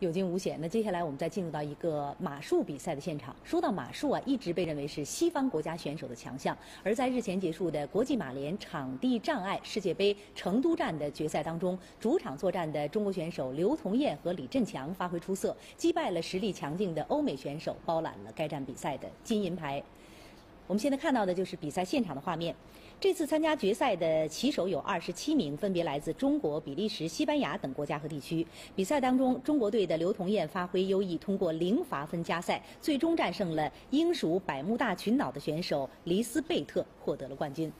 有惊无险。那接下来我们再进入到一个马术比赛的现场。说到马术啊，一直被认为是西方国家选手的强项。而在日前结束的国际马联场地障碍世界杯成都站的决赛当中，主场作战的中国选手刘同艳和李振强发挥出色，击败了实力强劲的欧美选手，包揽了该站比赛的金银牌。我们现在看到的就是比赛现场的画面。这次参加决赛的棋手有二十七名，分别来自中国、比利时、西班牙等国家和地区。比赛当中，中国队的刘同艳发挥优异，通过零罚分加赛，最终战胜了英属百慕大群岛的选手黎斯贝特，获得了冠军。